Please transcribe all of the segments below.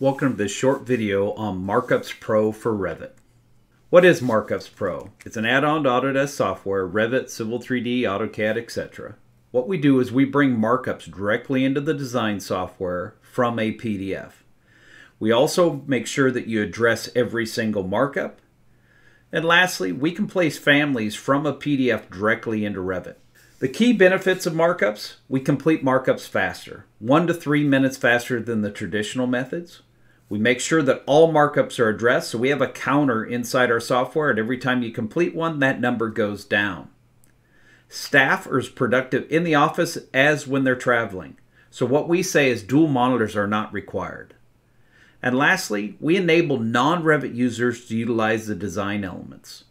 Welcome to this short video on MarkupX Pro for Revit. What is MarkupX Pro? It's an add-on to Autodesk software, Revit, Civil 3D, AutoCAD, etc. What we do is we bring markups directly into the design software from a PDF. We also make sure that you address every single markup. And lastly, we can place families from a PDF directly into Revit. The key benefits of MarkupX, we complete markups faster, one to three minutes faster than the traditional methods. We make sure that all markups are addressed, so we have a counter inside our software, and every time you complete one, that number goes down. Staff are as productive in the office as when they're traveling. So what we say is dual monitors are not required. And lastly, we enable non-Revit users to utilize the design elements.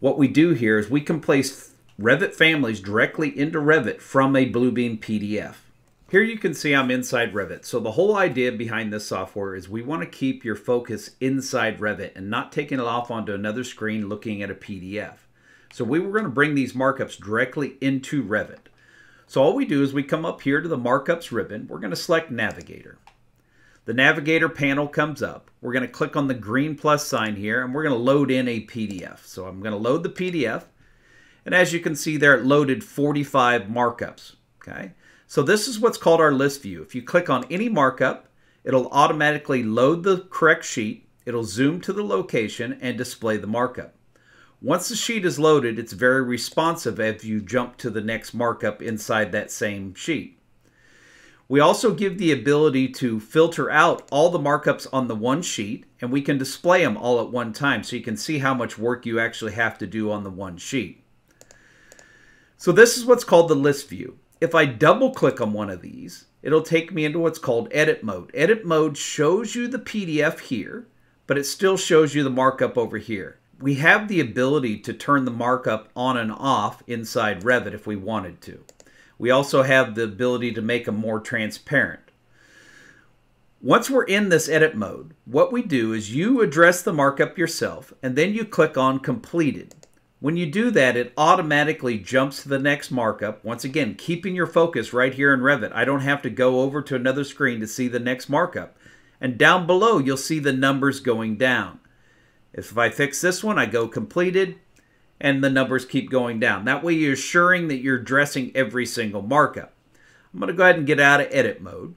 What we do here is we can place Revit families directly into Revit from a Bluebeam PDF. Here you can see I'm inside Revit. So the whole idea behind this software is we want to keep your focus inside Revit and not taking it off onto another screen looking at a PDF. So we were going to bring these markups directly into Revit. So all we do is we come up here to the markups ribbon. We're going to select Navigator. The Navigator panel comes up. We're going to click on the green plus sign here and we're going to load in a PDF. So I'm going to load the PDF. And as you can see there, it loaded 45 markups. Okay. So this is what's called our list view. If you click on any markup, it'll automatically load the correct sheet, it'll zoom to the location, and display the markup. Once the sheet is loaded, it's very responsive if you jump to the next markup inside that same sheet. We also give the ability to filter out all the markups on the one sheet, and we can display them all at one time so you can see how much work you actually have to do on the one sheet. So this is what's called the list view. If I double click on one of these, it'll take me into what's called edit mode. Edit mode shows you the PDF here, but it still shows you the markup over here. We have the ability to turn the markup on and off inside Revit if we wanted to. We also have the ability to make them more transparent. Once we're in this edit mode, what we do is you address the markup yourself and then you click on completed. When you do that, it automatically jumps to the next markup. Once again, keeping your focus right here in Revit. I don't have to go over to another screen to see the next markup. And down below, you'll see the numbers going down. If I fix this one, I go completed, and the numbers keep going down. That way you're assuring that you're addressing every single markup. I'm going to go ahead and get out of edit mode.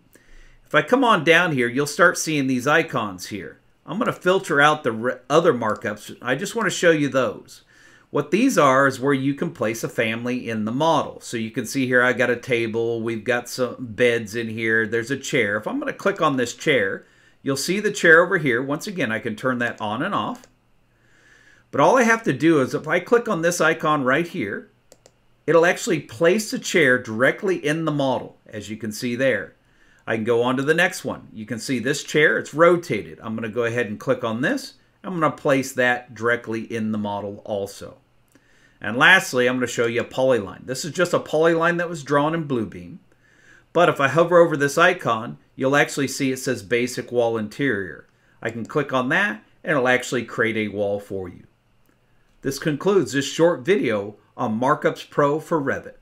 If I come on down here, you'll start seeing these icons here. I'm going to filter out the other markups. I just want to show you those. What these are is where you can place a family in the model. So you can see here I got a table, we've got some beds in here, there's a chair. If I'm going to click on this chair, you'll see the chair over here. Once again, I can turn that on and off. But all I have to do is if I click on this icon right here, it'll actually place the chair directly in the model, as you can see there. I can go on to the next one. You can see this chair, it's rotated. I'm going to go ahead and click on this. I'm going to place that directly in the model also. And lastly, I'm going to show you a polyline. This is just a polyline that was drawn in Bluebeam. But if I hover over this icon, you'll actually see it says Basic Wall Interior. I can click on that and it'll actually create a wall for you. This concludes this short video on MarkupX Pro for Revit.